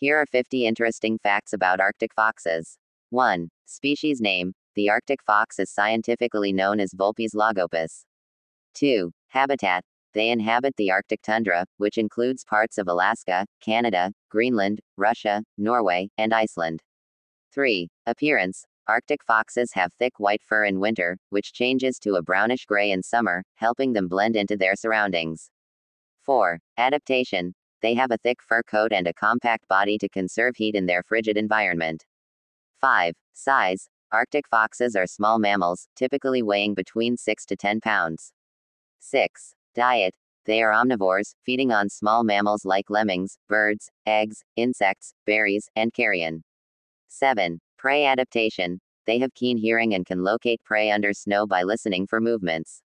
Here are 50 interesting facts about Arctic foxes. 1. Species name The Arctic fox is scientifically known as Vulpes lagopus. 2. Habitat They inhabit the Arctic tundra, which includes parts of Alaska, Canada, Greenland, Russia, Norway, and Iceland. 3. Appearance Arctic foxes have thick white fur in winter, which changes to a brownish gray in summer, helping them blend into their surroundings. 4. Adaptation They have a thick fur coat and a compact body to conserve heat in their frigid environment. 5. Size Arctic foxes are small mammals, typically weighing between 6 to 10 pounds. 6. Diet They are omnivores, feeding on small mammals like lemmings, birds, eggs, insects, berries, and carrion. 7. Prey adaptation. They have keen hearing and can locate prey under snow by listening for movements.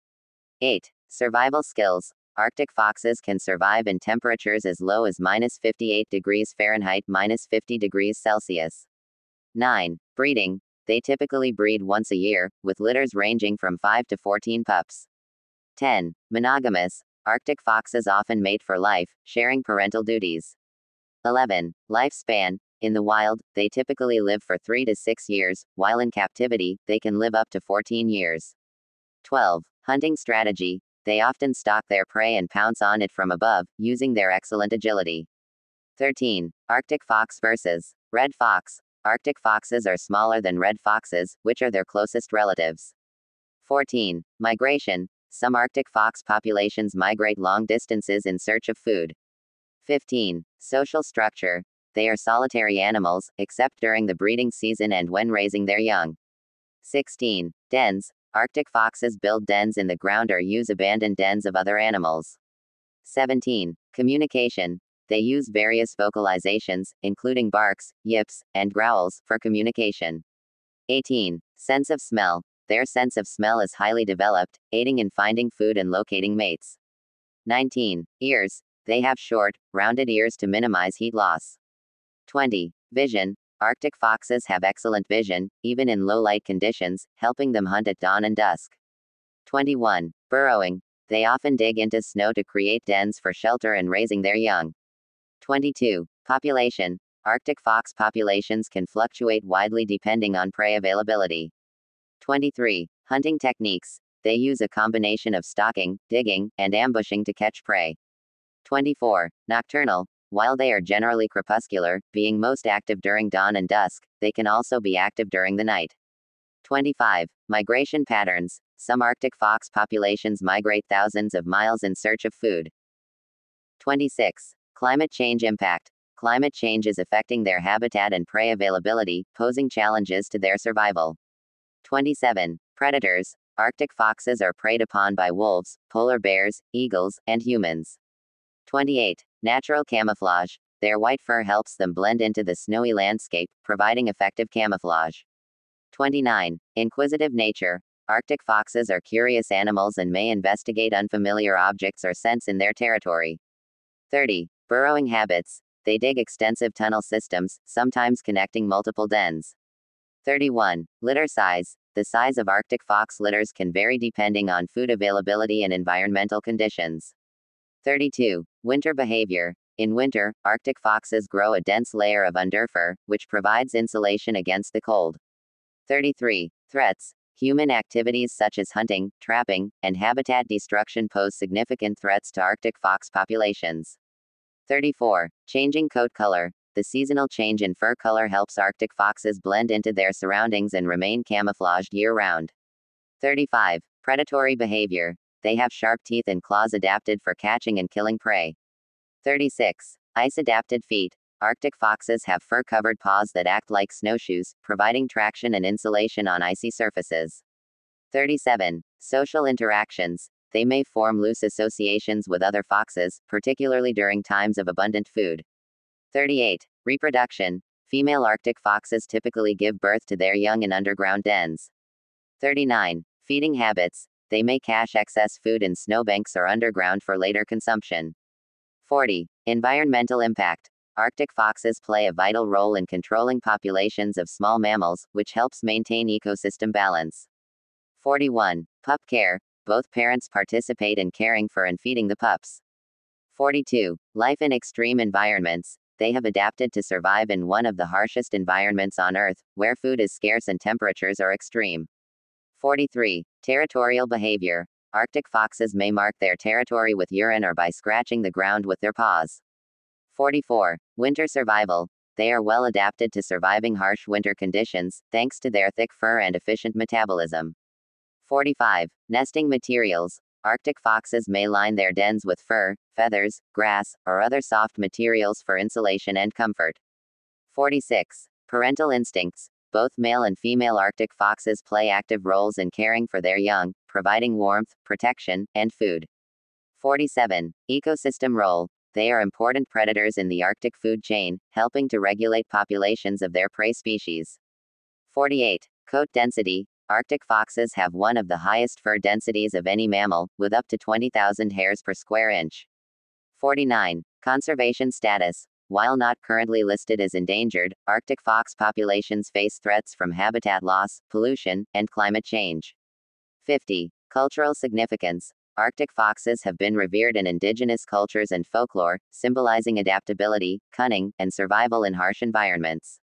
8. Survival skills. Arctic foxes can survive in temperatures as low as minus 58 degrees Fahrenheit minus 50 degrees Celsius. 9. Breeding. They typically breed once a year, with litters ranging from 5 to 14 pups. 10. Monogamous. Arctic foxes often mate for life, sharing parental duties. 11. Lifespan. In the wild, they typically live for 3 to 6 years, while in captivity, they can live up to 14 years. 12. Hunting strategy. They often stalk their prey and pounce on it from above, using their excellent agility. 13. Arctic fox versus red fox. Arctic foxes are smaller than red foxes, which are their closest relatives. 14. Migration. Some Arctic fox populations migrate long distances in search of food. 15. Social structure. They are solitary animals, except during the breeding season and when raising their young. 16. Dens. Arctic foxes build dens in the ground or use abandoned dens of other animals. 17. Communication. They use various vocalizations, including barks, yips, and growls, for communication. 18. Sense of smell. Their sense of smell is highly developed, aiding in finding food and locating mates. 19. Ears. They have short, rounded ears to minimize heat loss. 20. Vision. Arctic foxes have excellent vision, even in low light conditions, helping them hunt at dawn and dusk. 21. Burrowing. They often dig into snow to create dens for shelter and raising their young. 22. Population. Arctic fox populations can fluctuate widely depending on prey availability. 23. Hunting techniques. They use a combination of stalking, digging, and ambushing to catch prey. 24. Nocturnal. While they are generally crepuscular, being most active during dawn and dusk, they can also be active during the night. 25. Migration patterns. Some Arctic fox populations migrate thousands of miles in search of food. 26. Climate change impact. Climate change is affecting their habitat and prey availability, posing challenges to their survival. 27. Predators. Arctic foxes are preyed upon by wolves, polar bears, eagles, and humans. 28. Natural camouflage. Their white fur helps them blend into the snowy landscape, providing effective camouflage. 29. Inquisitive nature. Arctic foxes are curious animals and may investigate unfamiliar objects or scents in their territory. 30. Burrowing habits. They dig extensive tunnel systems, sometimes connecting multiple dens. 31. Litter size. The size of Arctic fox litters can vary depending on food availability and environmental conditions. 32. Winter behavior. In winter, Arctic foxes grow a dense layer of underfur, which provides insulation against the cold. 33. Threats. Human activities such as hunting, trapping, and habitat destruction pose significant threats to Arctic fox populations. 34. Changing coat color. The seasonal change in fur color helps Arctic foxes blend into their surroundings and remain camouflaged year round. 35. Predatory behavior. They have sharp teeth and claws adapted for catching and killing prey. 36. Ice adapted feet. Arctic foxes have fur covered paws that act like snowshoes, providing traction and insulation on icy surfaces. 37. Social interactions. They may form loose associations with other foxes, particularly during times of abundant food. 38. Reproduction. Female Arctic foxes typically give birth to their young in underground dens. 39. Feeding habits. They may cache excess food in snowbanks or underground for later consumption. 40. Environmental impact. Arctic foxes play a vital role in controlling populations of small mammals, which helps maintain ecosystem balance. 41. Pup care. Both parents participate in caring for and feeding the pups. 42. Life in extreme environments. they have adapted to survive in one of the harshest environments on Earth, where food is scarce and temperatures are extreme. 43. Territorial behavior. Arctic foxes may mark their territory with urine or by scratching the ground with their paws. 44. Winter survival. They are well adapted to surviving harsh winter conditions, thanks to their thick fur and efficient metabolism. 45. Nesting materials. Arctic foxes may line their dens with fur, feathers, grass, or other soft materials for insulation and comfort. 46. Parental instincts. Both male and female Arctic foxes play active roles in caring for their young, providing warmth, protection, and food. 47. Ecosystem role. They are important predators in the Arctic food chain, helping to regulate populations of their prey species. 48. Coat density. Arctic foxes have one of the highest fur densities of any mammal, with up to 20,000 hairs per square inch. 49. Conservation status. While not currently listed as endangered, Arctic fox populations face threats from habitat loss, pollution, and climate change. 50. Cultural significance. Arctic foxes have been revered in indigenous cultures and folklore, symbolizing adaptability, cunning, and survival in harsh environments.